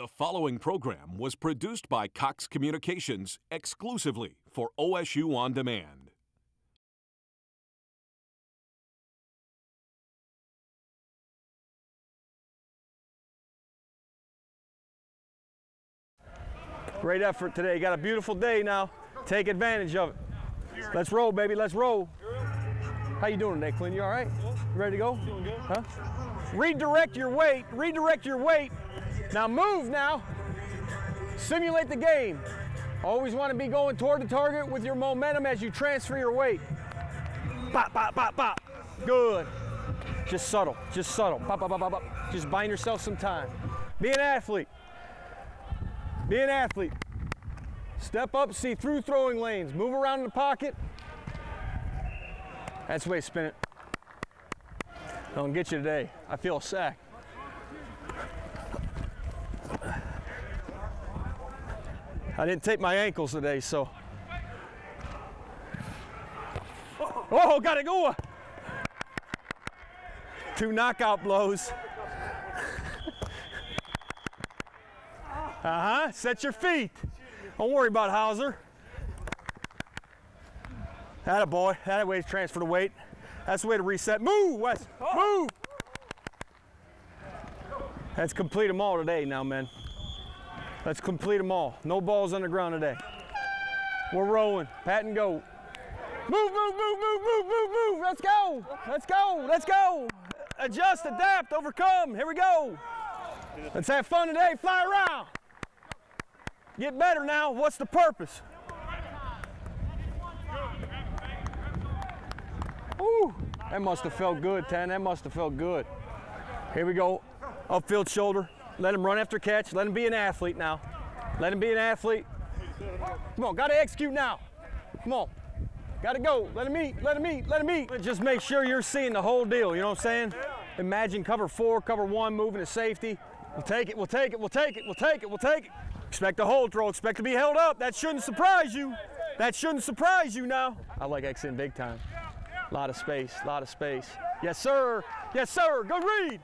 The following program was produced by Cox Communications exclusively for OSU On Demand. Great effort today. You got a beautiful day now. Take advantage of it. Let's roll, baby. Let's roll. How you doing today, Clint? You all right? You ready to go? Huh? Redirect your weight. Redirect your weight. Now move now. Simulate the game. Always want to be going toward the target with your momentum as you transfer your weight. Bop, bop, bop, bop. Good. Just subtle. Just subtle. Bop, bop, bop, bop. Just buying yourself some time. Be an athlete. Be an athlete. Step up, see through throwing lanes. Move around in the pocket. That's the way spin it. Don't get you today. I feel a sack. I didn't take my ankles today, so. Oh, got it go. Two knockout blows. Uh-huh, set your feet. Don't worry about Hauser. That a boy. That a way to transfer the weight. That's the way to reset. Move, Wes. Move. Let's complete them all today now, man. Let's complete them all. No balls on the ground today. We're rolling. Pat and go. Move, move, move, move, move, move, move. Let's go. Let's go. Let's go. Adjust, adapt, overcome. Here we go. Let's have fun today. Fly around. Get better now. What's the purpose? Ooh, that must have felt good, Tan. That must have felt good. Here we go. Upfield shoulder. Let him run after catch. Let him be an athlete now. Let him be an athlete. Come on, got to execute now. Come on. Got to go. Let him eat. Let him eat. Let him eat. Just make sure you're seeing the whole deal. You know what I'm saying? Imagine cover four, cover one, moving to safety. We'll take it. We'll take it. We'll take it. We'll take it. We'll take it. Expect a hold throw. Expect to be held up. That shouldn't surprise you. That shouldn't surprise you now. I like X in big time. A lot of space. A lot of space. Yes, sir. Yes, sir. Go read.